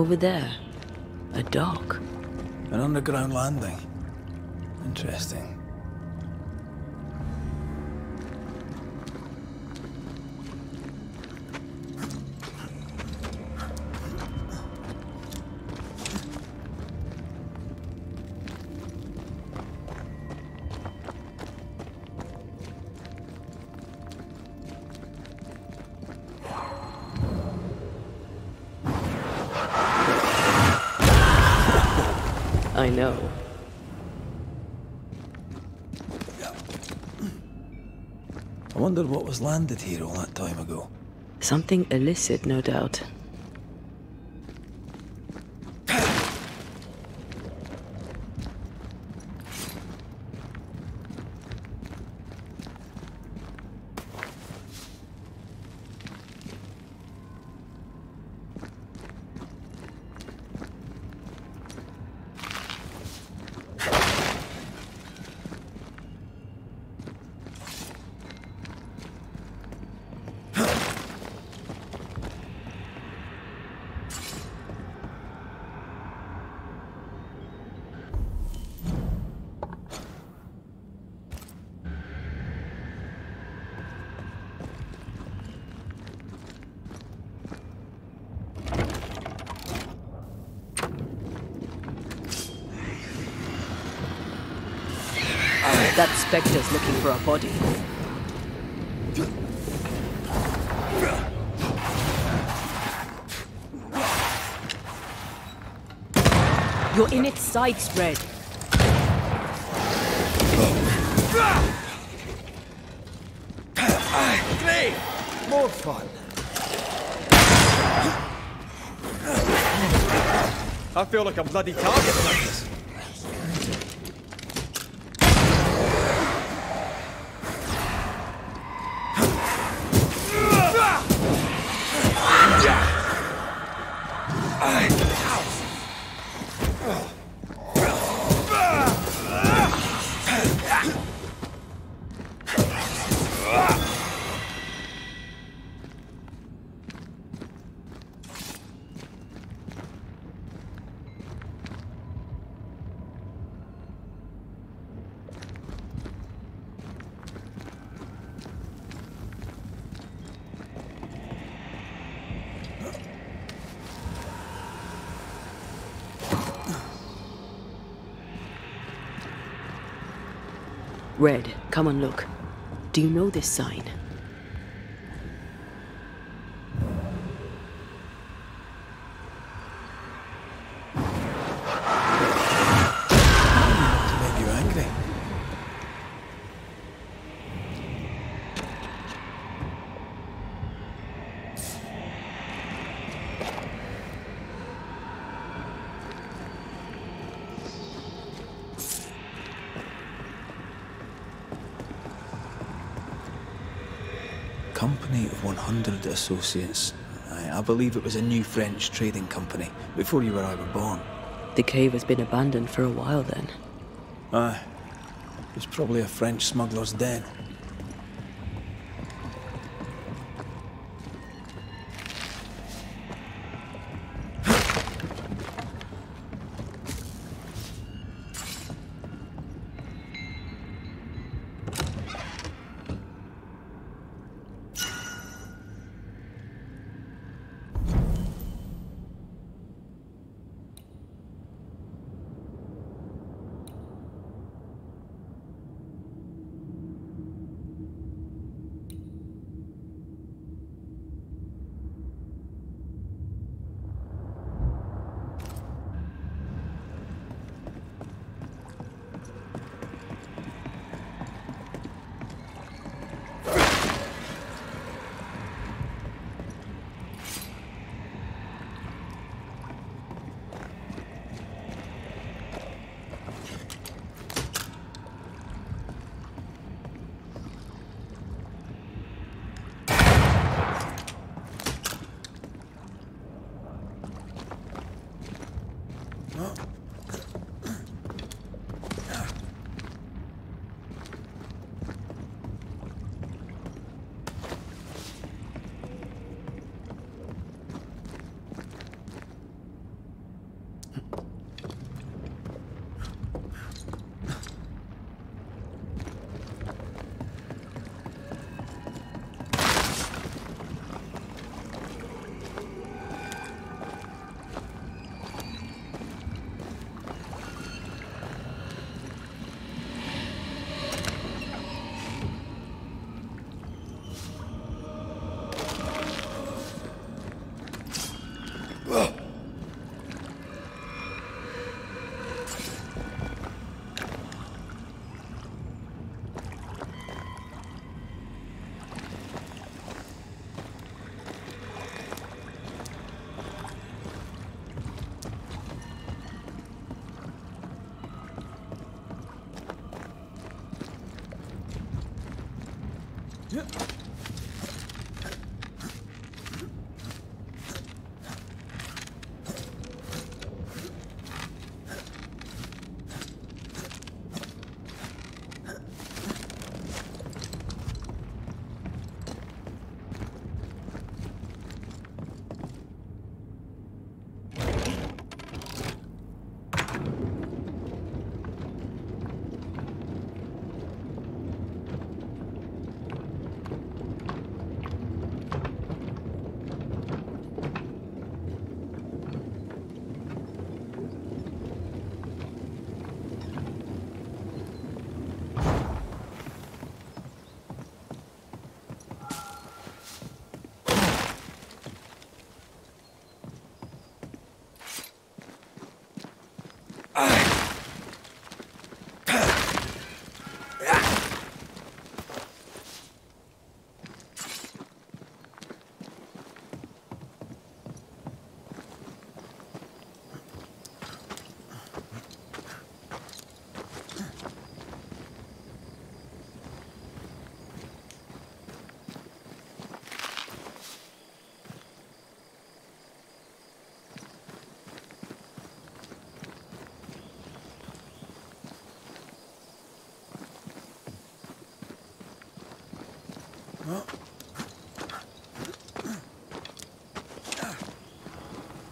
Over there. A dock. An underground landing. Interesting. I wonder what was landed here all that time ago. Something illicit, no doubt. That specter's looking for a body. You're in its sights, Red. Great! More fun. I feel like a bloody target like this. Red, come and look. Do you know this sign? To make you angry. Company of 100 Associates. I, I believe it was a new French trading company, before you or I were born. The cave has been abandoned for a while then. Aye. It was probably a French smuggler's den.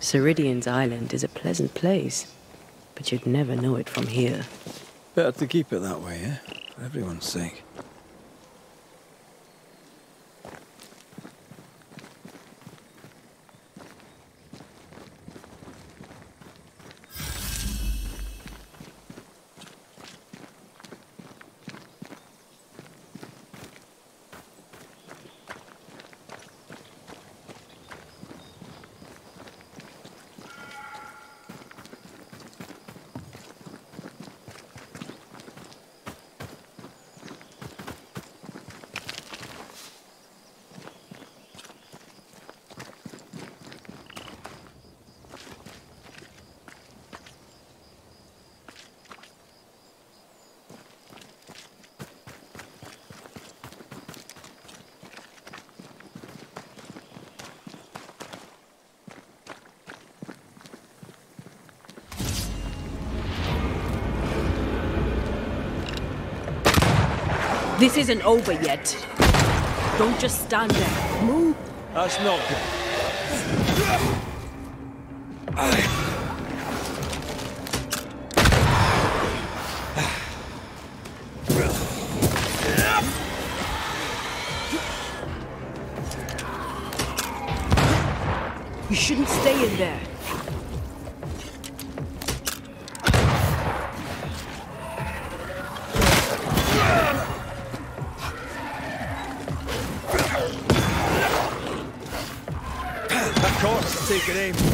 Ceridian's island is a pleasant place, but you'd never know it from here. Better to keep it that way, eh? For everyone's sake. This isn't over yet. Don't just stand there. Move. That's not good. It aim.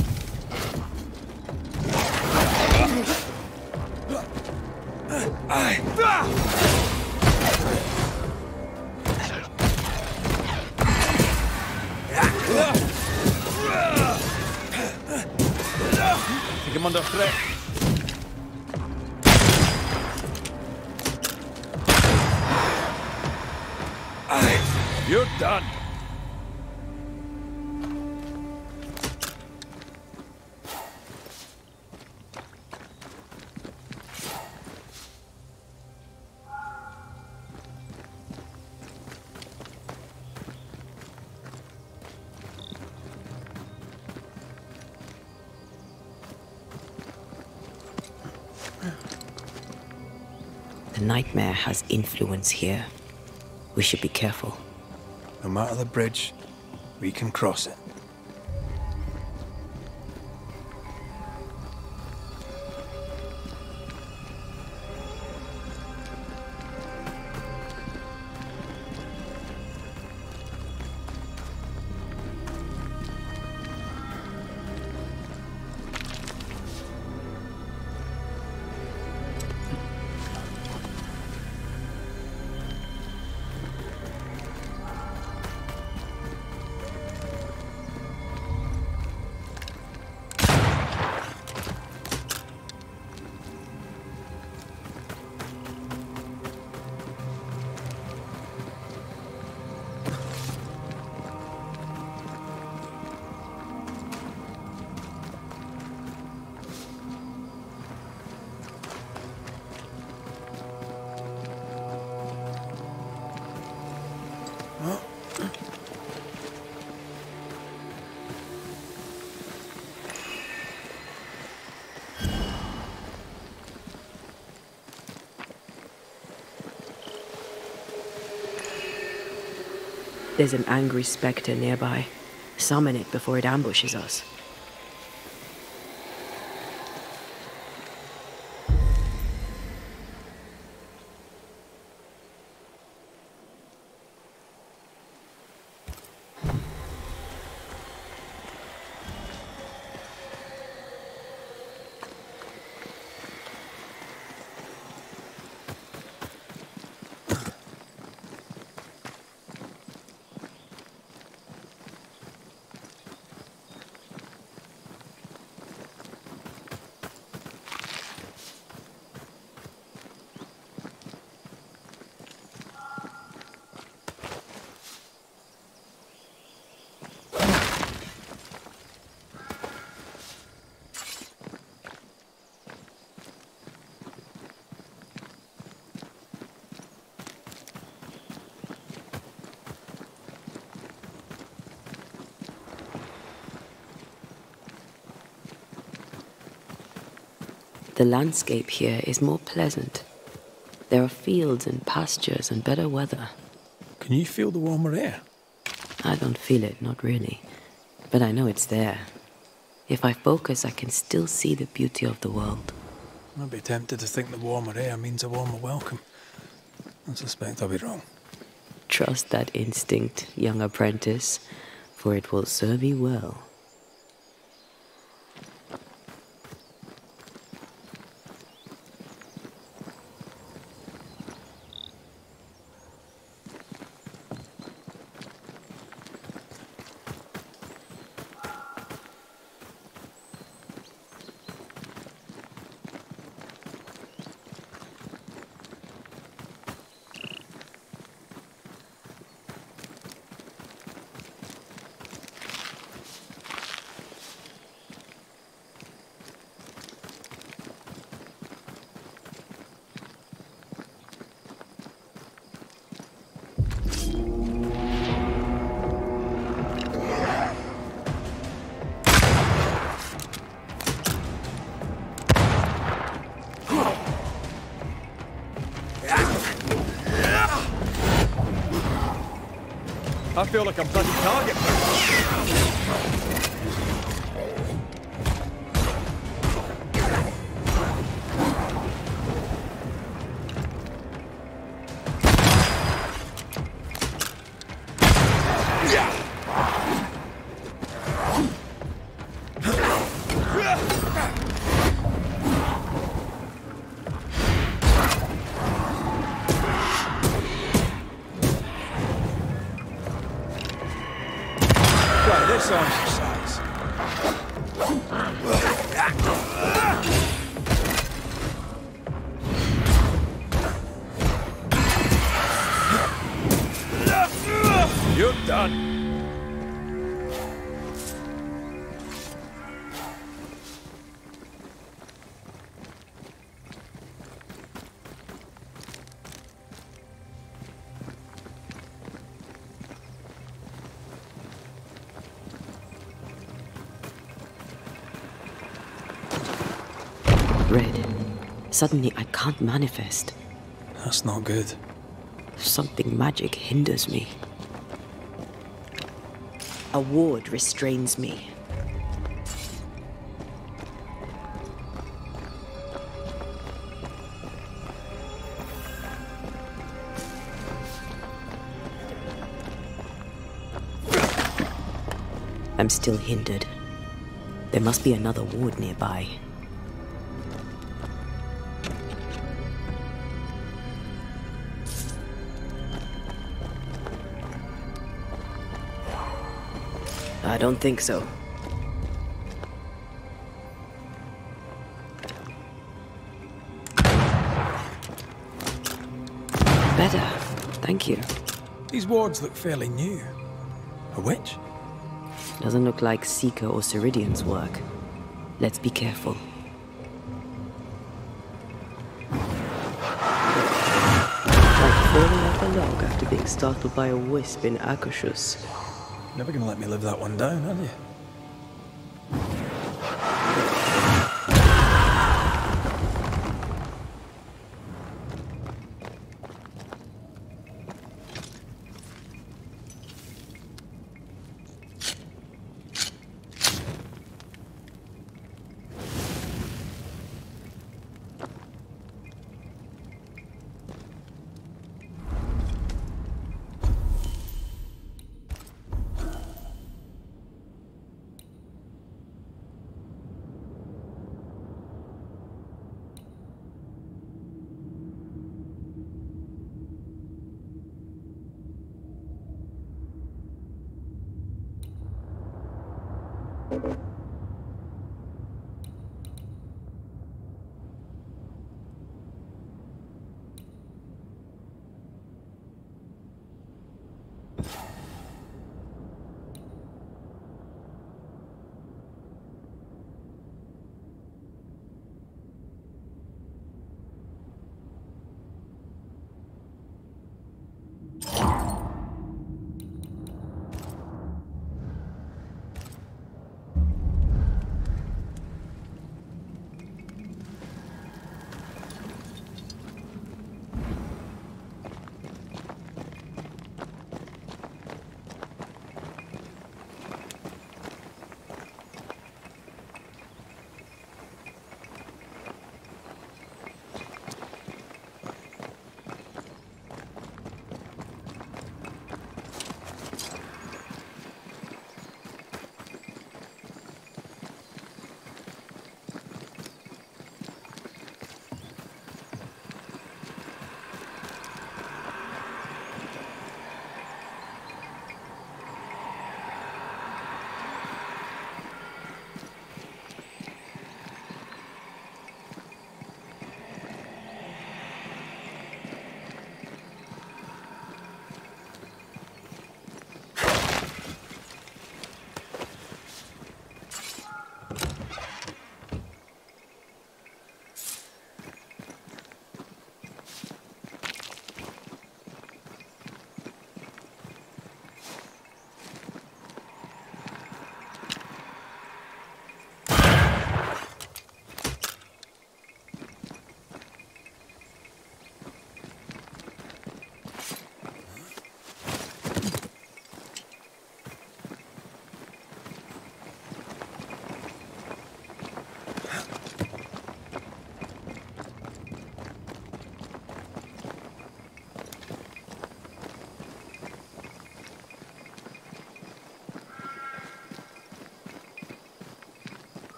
Nightmare has influence here. We should be careful. No matter the bridge, we can cross it. There's an angry specter nearby. Summon it before it ambushes us. The landscape here is more pleasant. There are fields and pastures and better weather. Can you feel the warmer air? I don't feel it, not really. But I know it's there. If I focus, I can still see the beauty of the world. I'd be tempted to think the warmer air means a warmer welcome. I suspect I'll be wrong. Trust that instinct, young apprentice, for it will serve you well. Feel like I'm bloody target Suddenly, I can't manifest. That's not good. Something magic hinders me. A ward restrains me. I'm still hindered. There must be another ward nearby. I don't think so. Better. Thank you. These wards look fairly new. A witch? Doesn't look like Seeker or Ceridian's work. Let's be careful. Like falling off a log after being startled by a wisp in Akashus. Never gonna let me live that one down, are you?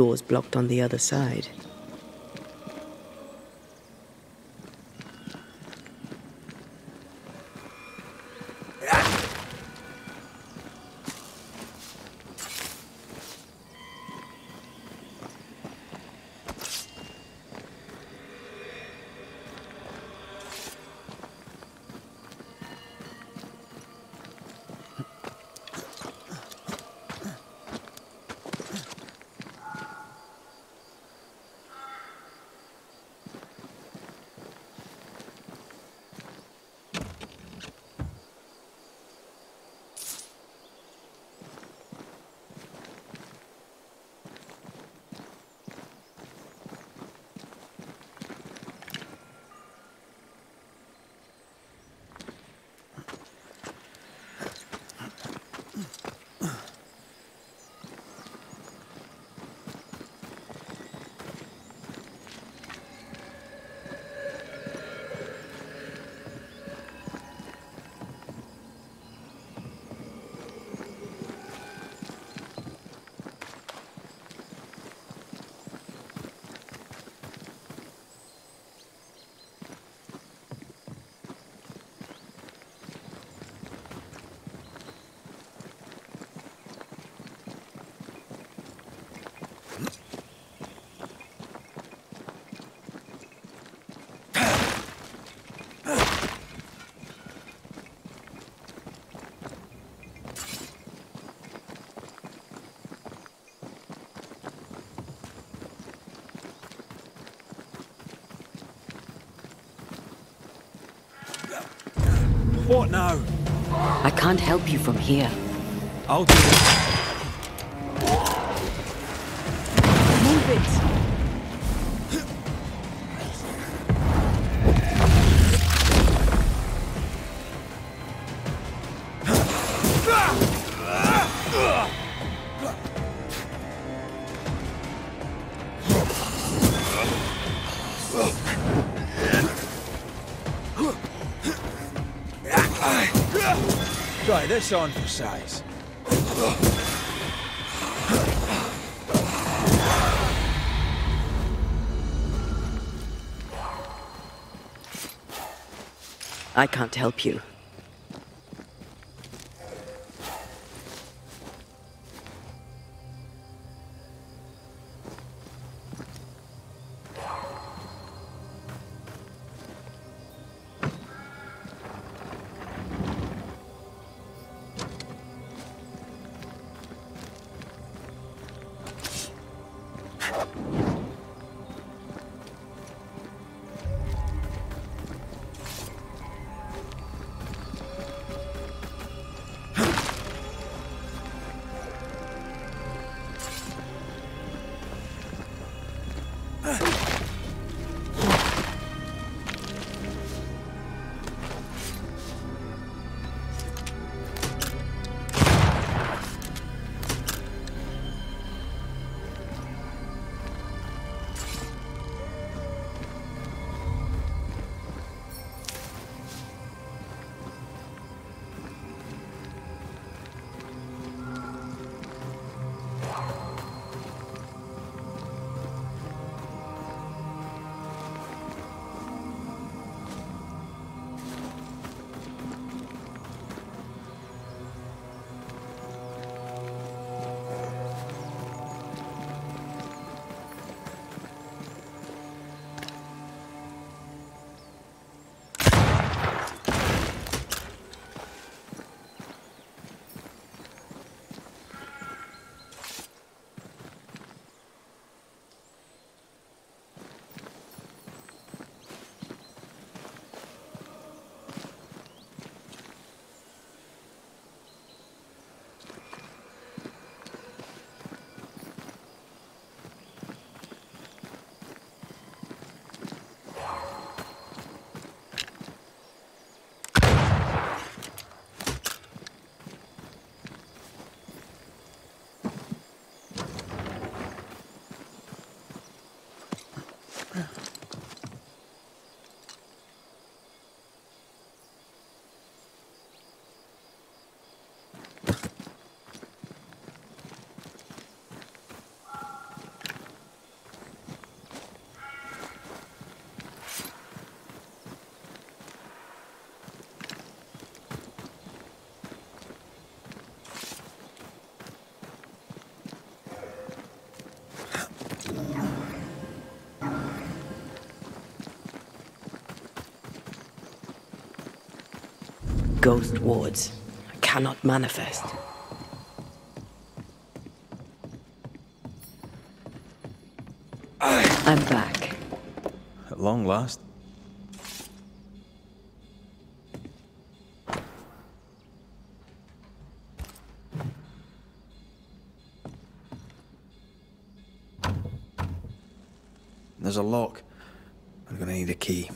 Door's blocked on the other side. What now? I can't help you from here. I'll do it. This on for size. I can't help you. Ghost wards. I cannot manifest. I'm back. At long last. There's a lock. I'm gonna need a key.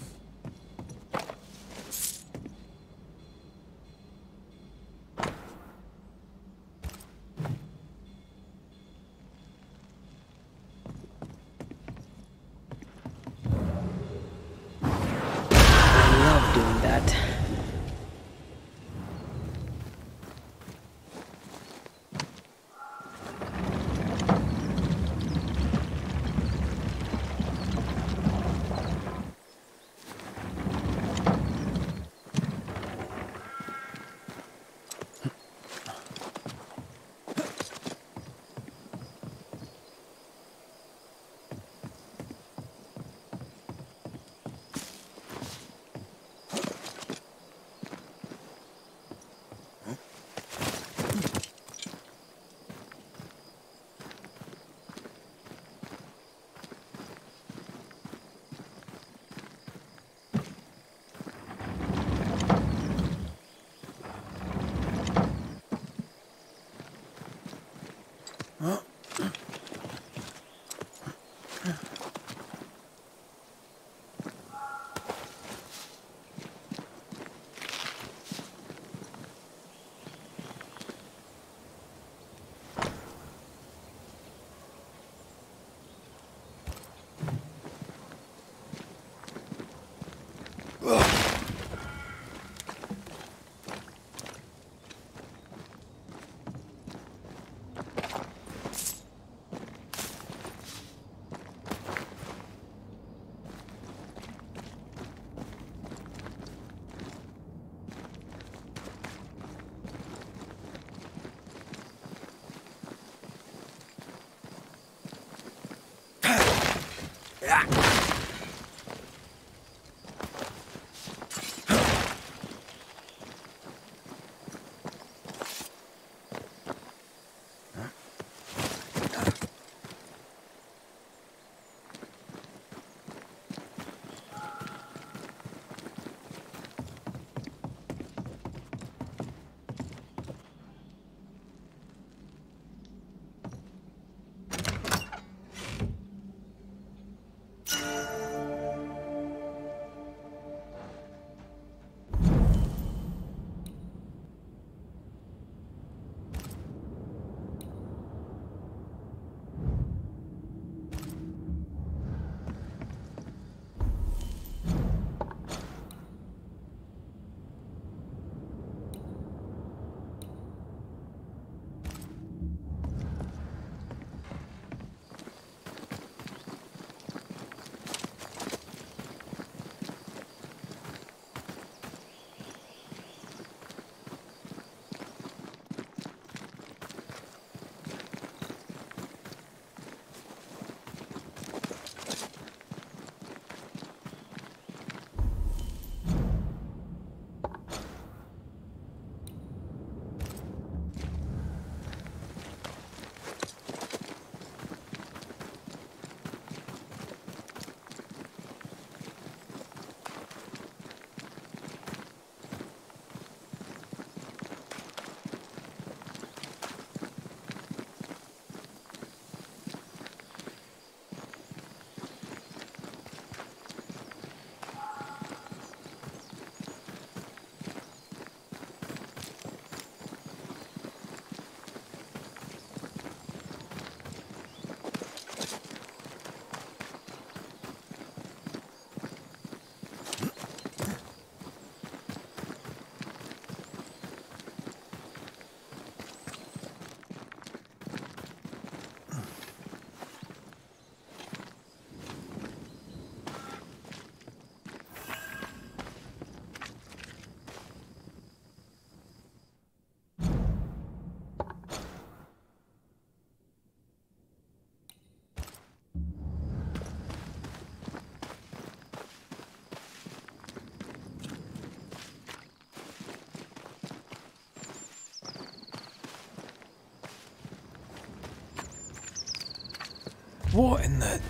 What in the...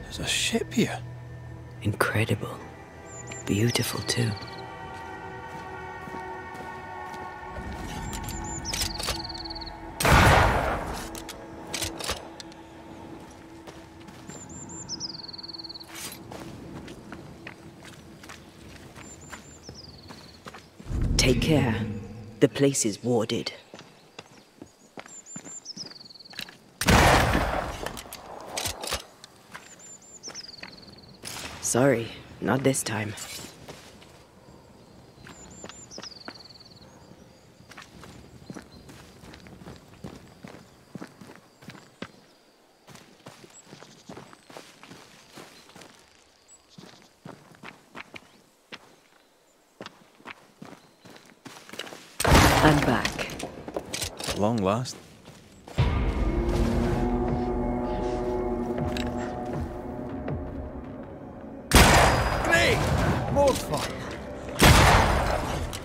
There's a ship here. Incredible. Beautiful, too. Take care. The place is warded. Sorry, not this time.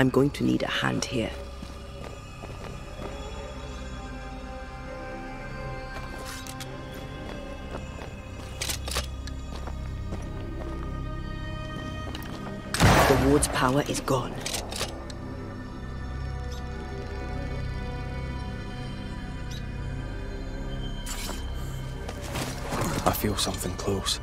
I'm going to need a hand here. The ward's power is gone. I feel something close.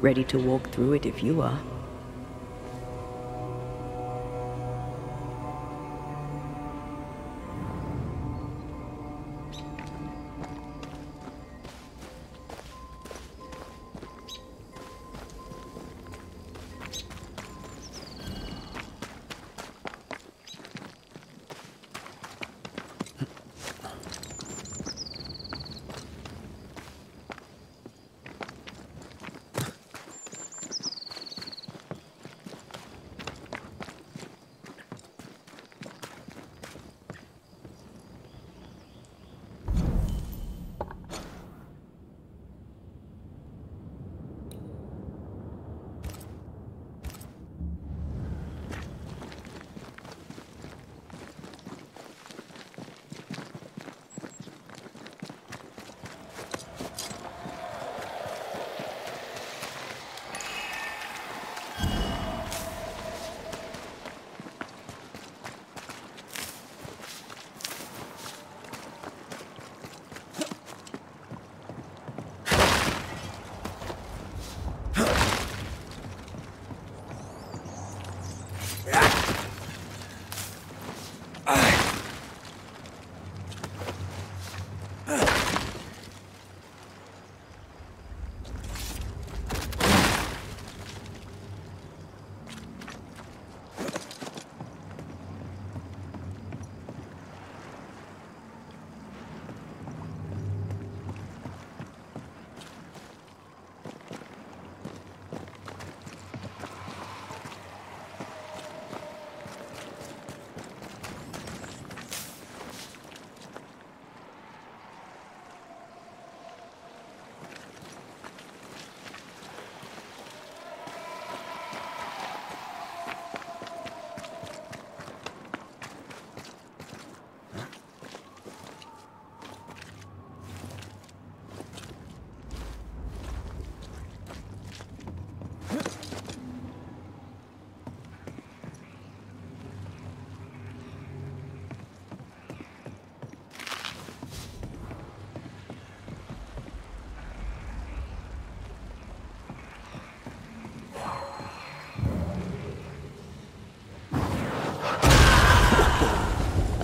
Ready to walk through it if you are.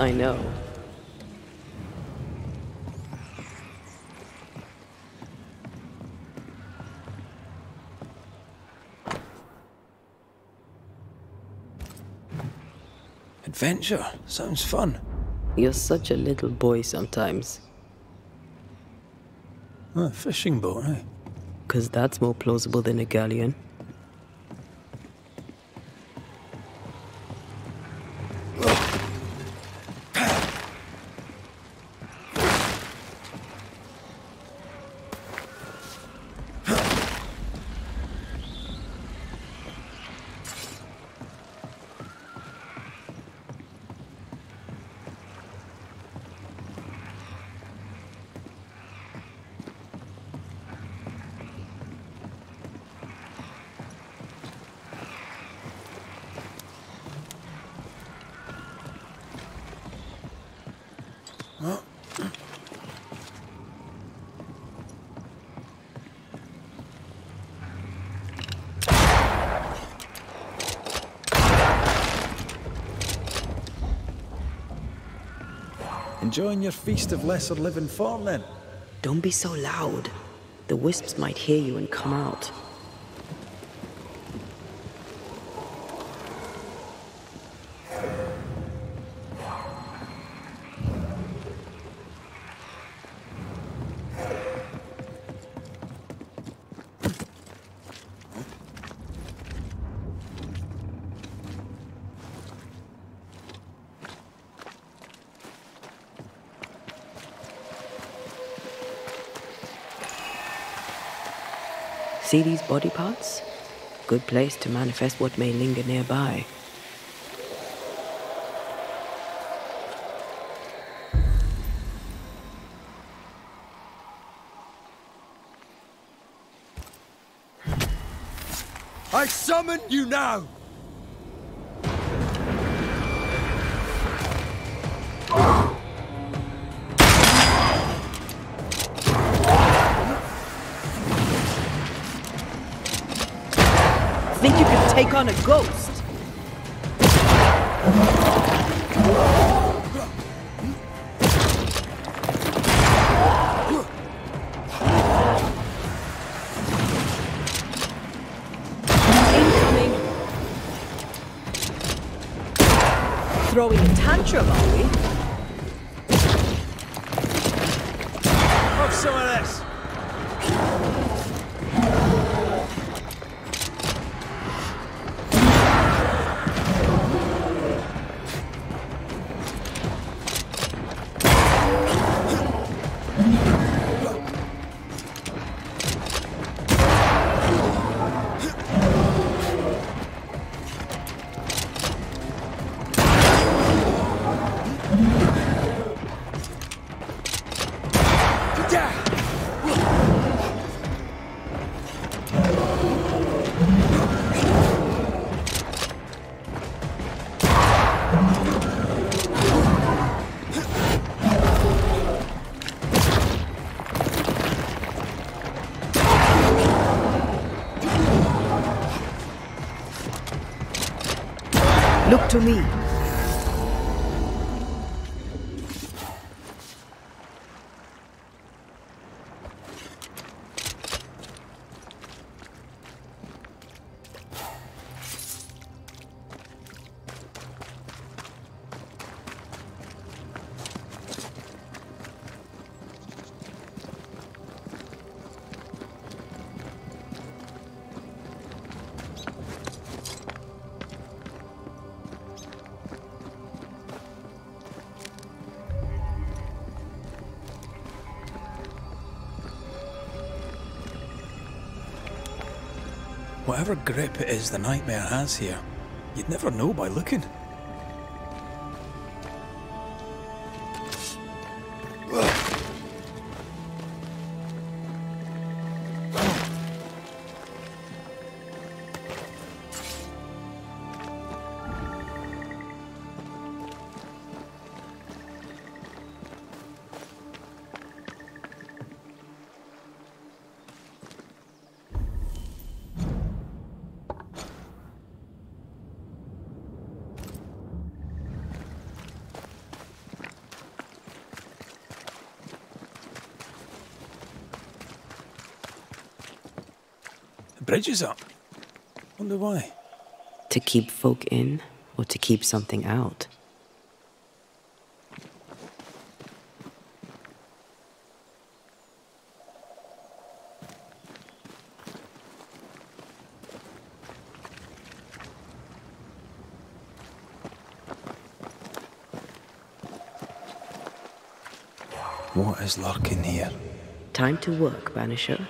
I know. Adventure? Sounds fun. You're such a little boy sometimes. A fishing boat, eh? Because that's more plausible than a galleon. Enjoying your feast of lesser living form, then? Don't be so loud. The wisps might hear you and come out. See these body parts? Good place to manifest what may linger nearby. I summon you now! On a ghost? Incoming. Throwing a tantrum, to me. Whatever grip it is the nightmare has here, you'd never know by looking. Bridge is up. Wonder why. To keep folk in or to keep something out? What is lurking here? Time to work, Banisher.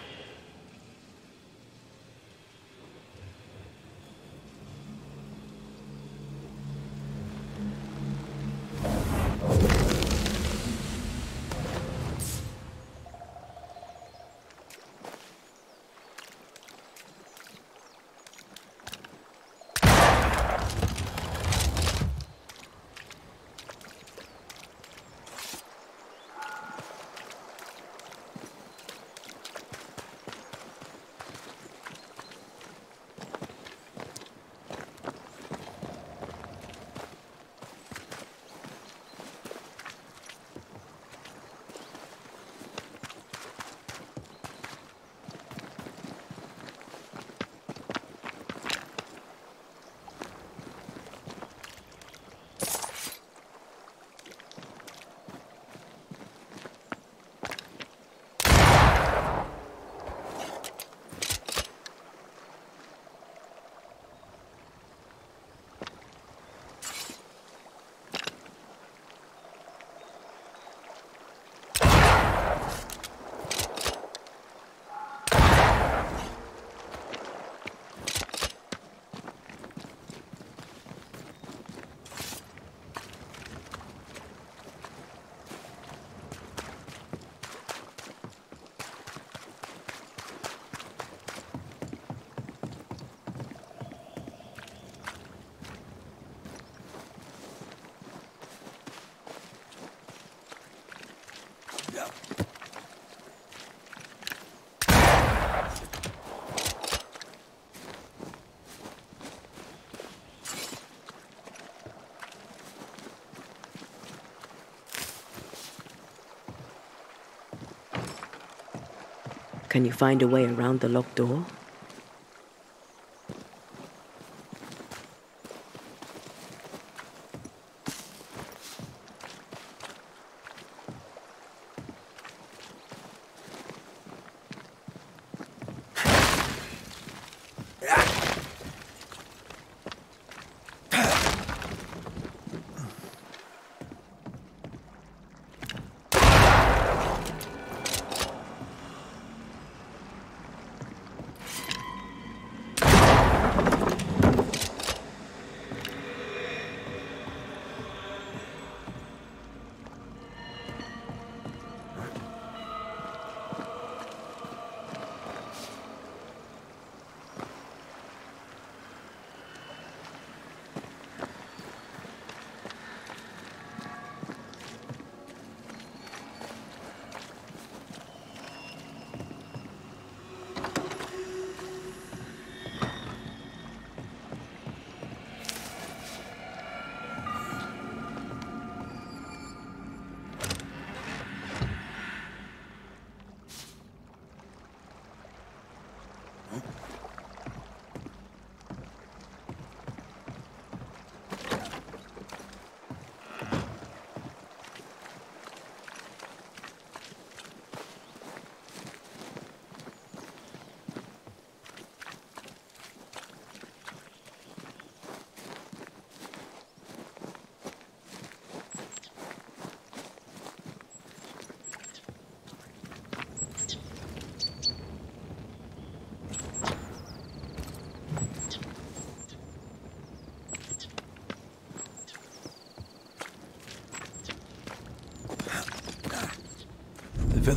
Can you find a way around the locked door?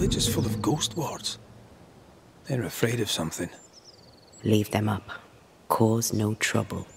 Village is full of ghost wards. They're afraid of something. Leave them up. Cause no trouble.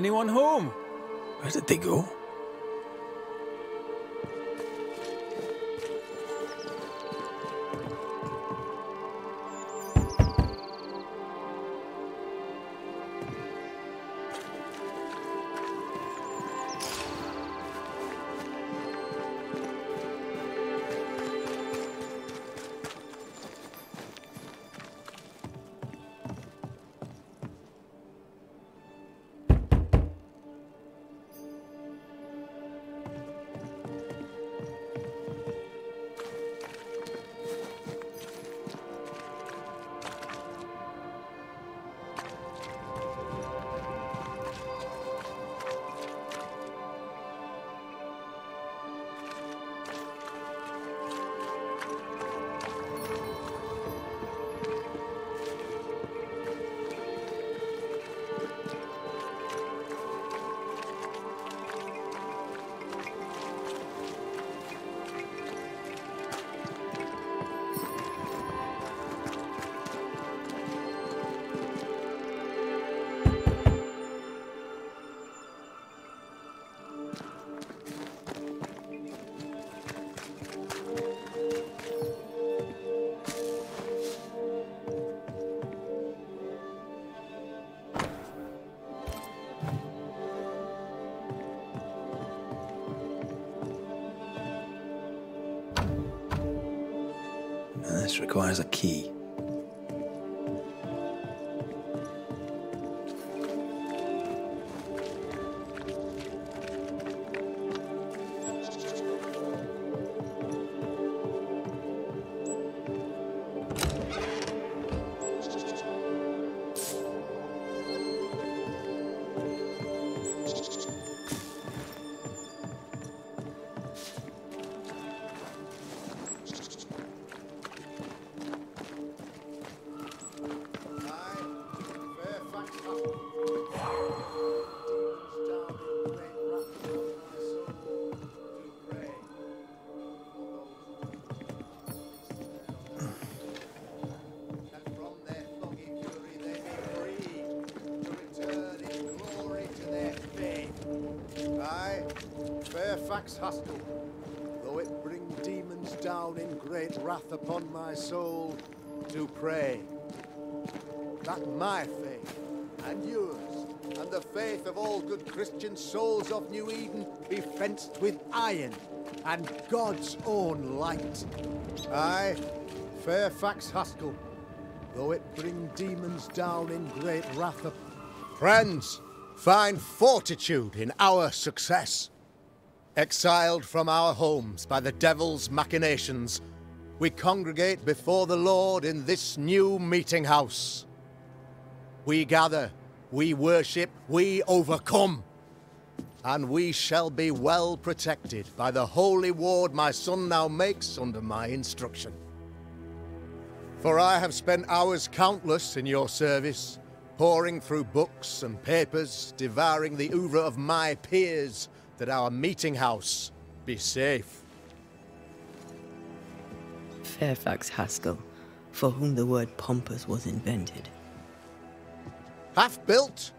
Anyone home? Where did they go? Requires a key. Be fenced with iron and God's own light. I, Fairfax Haskell, though it bring demons down in great wrath. Friends, find fortitude in our success. Exiled from our homes by the devil's machinations, we congregate before the Lord in this new meeting house. We gather, we worship, we overcome. And we shall be well protected by the holy ward my son now makes under my instruction. For I have spent hours countless in your service, poring through books and papers, devouring the oeuvre of my peers, that our meeting house be safe. Fairfax Haskell, for whom the word pompous was invented. Half built?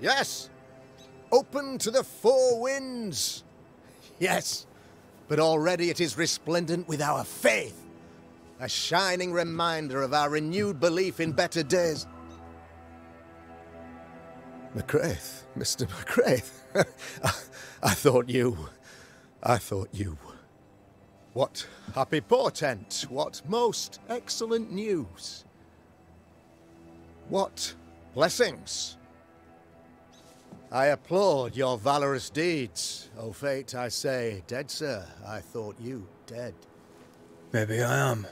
Yes. Open to the four winds? Yes. But already it is resplendent with our faith. A shining reminder of our renewed belief in better days. mac Raith, Mr. mac Raith. I thought you. I thought you. What happy portent, what most excellent news. What blessings. I applaud your valorous deeds. O fate, I say, dead sir, I thought you dead. Maybe I am.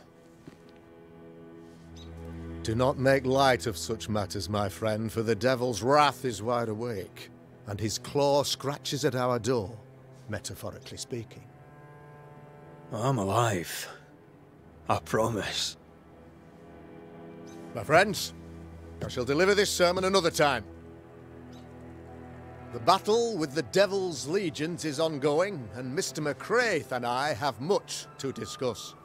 Do not make light of such matters, my friend, for the devil's wrath is wide awake, and his claw scratches at our door, metaphorically speaking. I'm alive. I promise. My friends, I shall deliver this sermon another time. The battle with the Devil's Legions is ongoing, and Mr. mac Raith and I have much to discuss.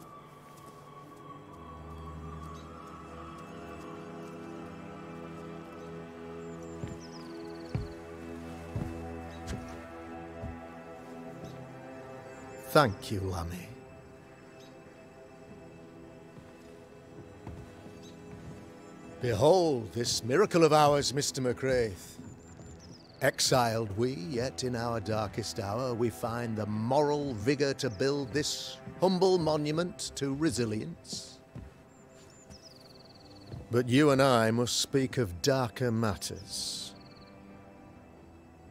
Thank you, Lammy. Behold this miracle of ours, Mr. mac Raith. Exiled we, yet in our darkest hour we find the moral vigour to build this humble monument to resilience. But you and I must speak of darker matters.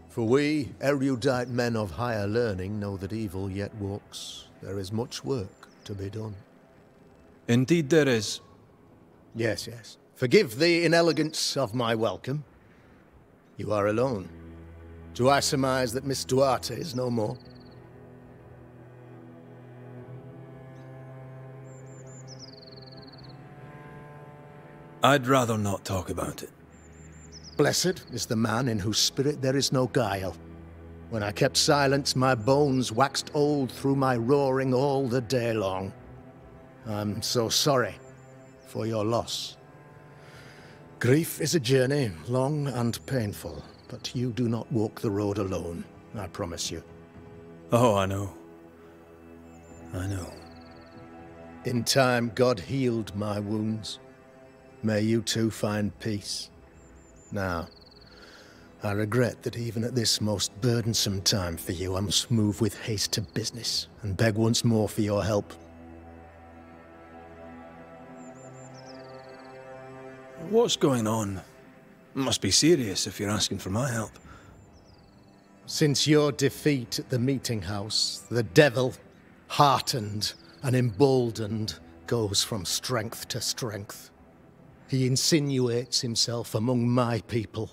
For we, erudite men of higher learning, know that evil yet walks. There is much work to be done. Indeed there is. Yes, yes. Forgive the inelegance of my welcome. You are alone. Do I surmise that Miss Duarte is no more? I'd rather not talk about it. Blessed is the man in whose spirit there is no guile. When I kept silence, my bones waxed old through my roaring all the day long. I'm so sorry for your loss. Grief is a journey, long and painful, but you do not walk the road alone, I promise you. Oh, I know. I know. In time, God healed my wounds. May you too find peace. Now, I regret that even at this most burdensome time for you, I must move with haste to business and beg once more for your help. What's going on? Must be serious if you're asking for my help. Since your defeat at the meeting house, the devil, heartened and emboldened, goes from strength to strength. He insinuates himself among my people,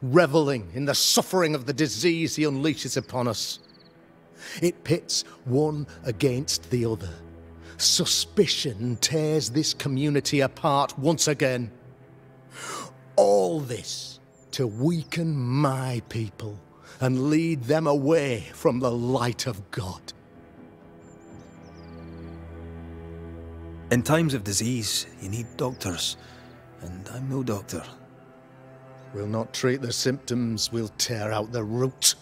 reveling in the suffering of the disease he unleashes upon us. It pits one against the other. Suspicion tears this community apart once again. All this to weaken my people and lead them away from the light of God. In times of disease, you need doctors, and I'm no doctor. We'll not treat the symptoms, we'll tear out the root.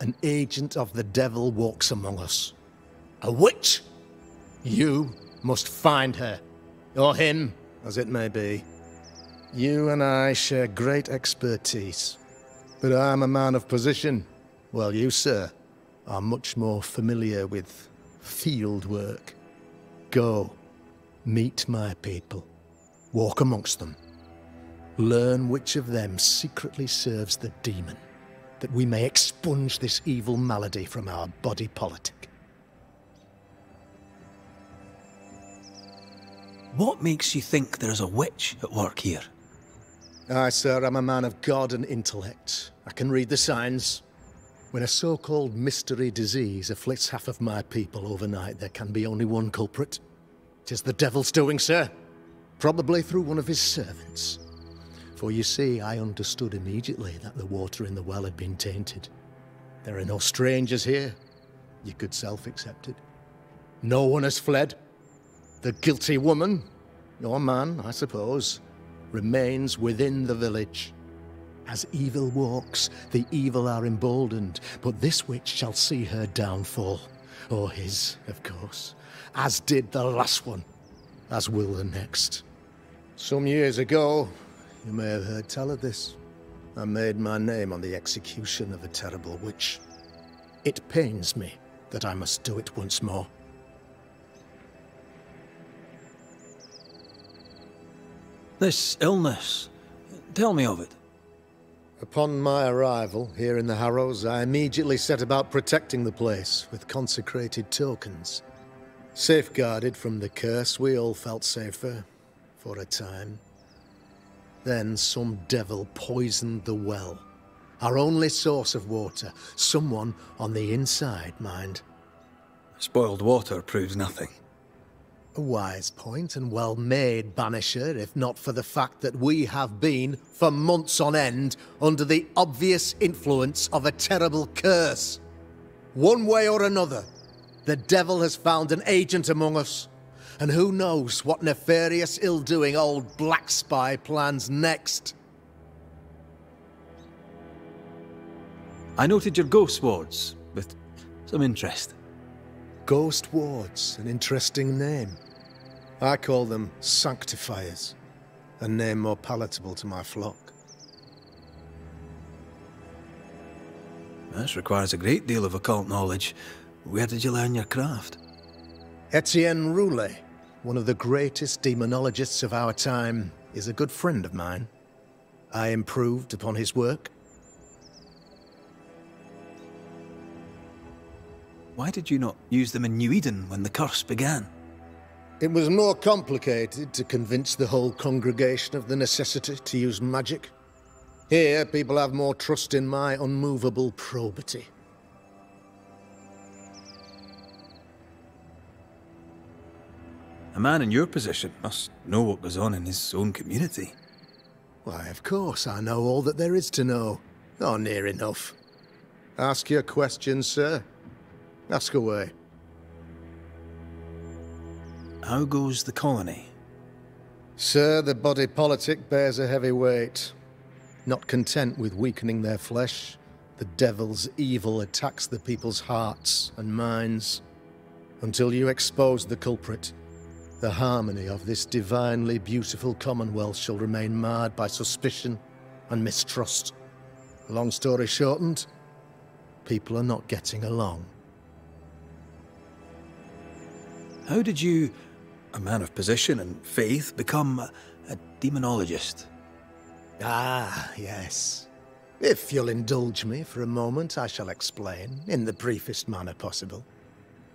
An agent of the devil walks among us. A witch! You must find her. Or him, as it may be. You and I share great expertise. But I'm a man of position, while you, sir, are much more familiar with field work. Go, meet my people, walk amongst them. Learn which of them secretly serves the demon, that we may expunge this evil malady from our body politic. What makes you think there's a witch at work here? Aye, sir, I'm a man of God and intellect. I can read the signs. When a so-called mystery disease afflicts half of my people overnight, there can be only one culprit. Tis the devil's doing, sir. Probably through one of his servants. For you see, I understood immediately that the water in the well had been tainted. There are no strangers here. You could self-accept it. No one has fled. The guilty woman, your man, I suppose, remains within the village. As evil walks, the evil are emboldened, but this witch shall see her downfall. Or his, of course, as did the last one, as will the next. Some years ago, you may have heard tell of this. I made my name on the execution of a terrible witch. It pains me that I must do it once more. This illness. Tell me of it. Upon my arrival here in the Harrows, I immediately set about protecting the place with consecrated tokens. Safeguarded from the curse, we all felt safer, for a time. Then some devil poisoned the well, our only source of water. Someone on the inside, mind. Spoiled water proves nothing. A wise point and well made, Banisher, if not for the fact that we have been, for months on end, under the obvious influence of a terrible curse. One way or another, the devil has found an agent among us. And who knows what nefarious ill doing old Black Spy plans next? I noted your ghost wards with some interest. Ghost wards, an interesting name. I call them sanctifiers, a name more palatable to my flock. This requires a great deal of occult knowledge. Where did you learn your craft? Etienne Roulet, one of the greatest demonologists of our time, is a good friend of mine. I improved upon his work. Why did you not use them in New Eden when the curse began? It was more complicated to convince the whole congregation of the necessity to use magic. Here, people have more trust in my unmovable probity. A man in your position must know what goes on in his own community. Why, of course, I know all that there is to know. Or near enough. Ask your questions, sir. Ask away. How goes the colony? Sir, the body politic bears a heavy weight. Not content with weakening their flesh, the devil's evil attacks the people's hearts and minds. Until you expose the culprit, the harmony of this divinely beautiful commonwealth shall remain marred by suspicion and mistrust. Long story shortened, people are not getting along. How did you, a man of position and faith, become a, demonologist? Ah, yes. If you'll indulge me for a moment, I shall explain, in the briefest manner possible.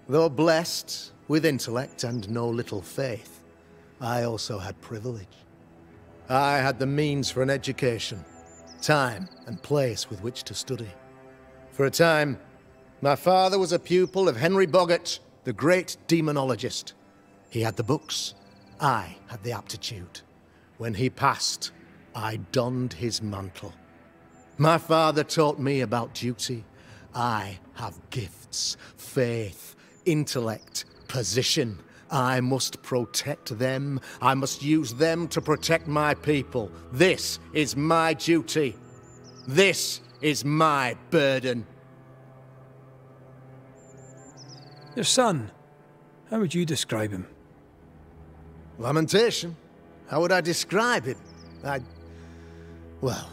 Though blessed with intellect and no little faith, I also had privilege. I had the means for an education, time and place with which to study. For a time, my father was a pupil of Henry Boggart, the great demonologist. He had the books, I had the aptitude. When he passed, I donned his mantle. My father taught me about duty. I have gifts, faith, intellect, position. I must protect them. I must use them to protect my people. This is my duty. This is my burden. Your son, how would you describe him? Lamentation? How would I describe him? I. Well,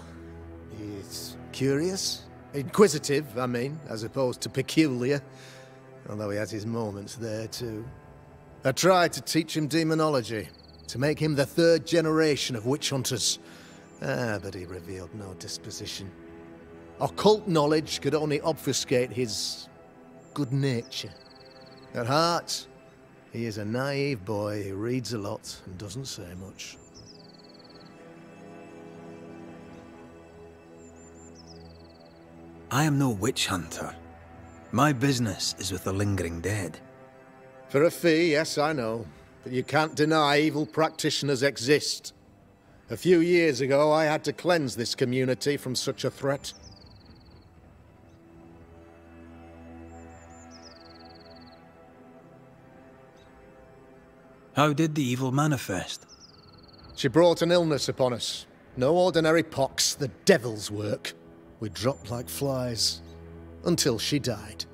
he's curious. Inquisitive, I mean, as opposed to peculiar. Although he has his moments there, too. I tried to teach him demonology, to make him the third generation of witch hunters. Ah, but he revealed no disposition. Occult knowledge could only obfuscate his good nature. At heart, he is a naive boy who reads a lot and doesn't say much. I am no witch hunter. My business is with the lingering dead. For a fee, yes, I know. But you can't deny evil practitioners exist. A few years ago, I had to cleanse this community from such a threat. How did the evil manifest? She brought an illness upon us. No ordinary pox, the devil's work. We dropped like flies. Until she died.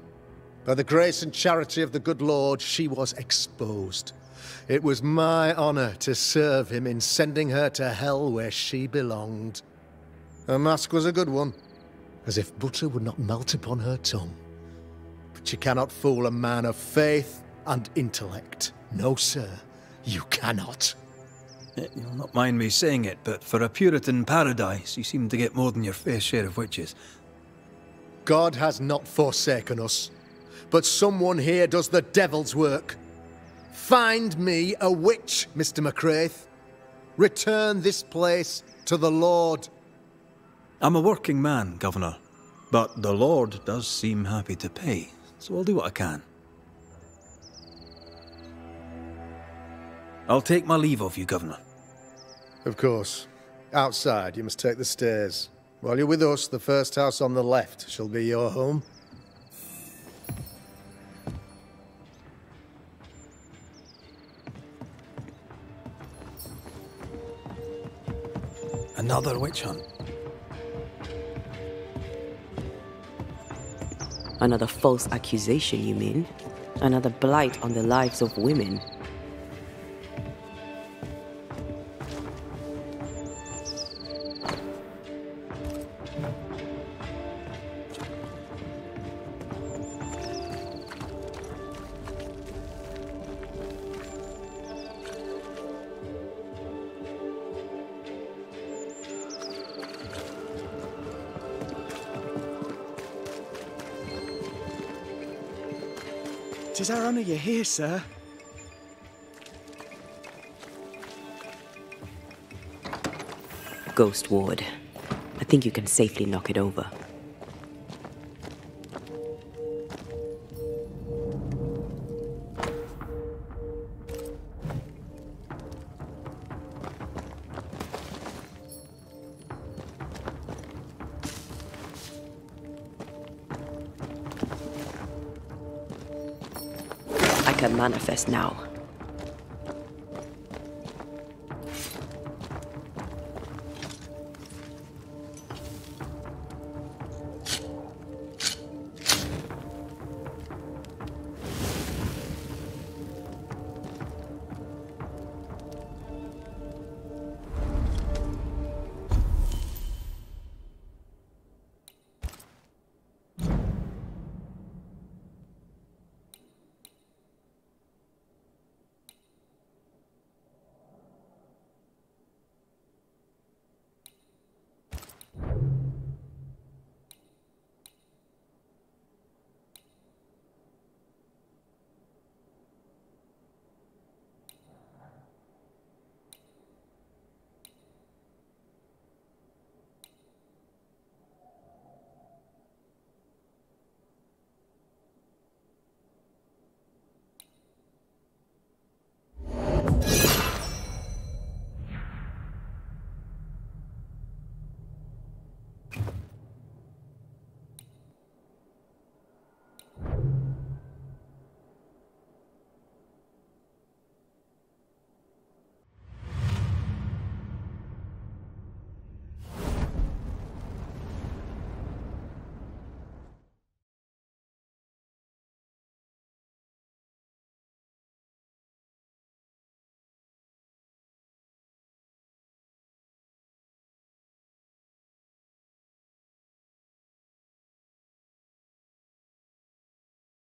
By the grace and charity of the good Lord, she was exposed. It was my honor to serve him in sending her to hell where she belonged. Her mask was a good one, as if butter would not melt upon her tongue. But she cannot fool a man of faith and intellect. No, sir, you cannot. You'll not mind me saying it, but for a Puritan paradise, you seem to get more than your fair share of witches. God has not forsaken us, but someone here does the devil's work. Find me a witch, Mr. mac Raith. Return this place to the Lord. I'm a working man, Governor, but the Lord does seem happy to pay, so I'll do what I can. I'll take my leave of you, Governor. Of course. Outside, you must take the stairs. While you're with us, the first house on the left shall be your home. Another witch hunt. Another false accusation, you mean? Another blight on the lives of women. Honour you're here, sir. Ghost Ward. I think you can safely knock it over. Can manifest now.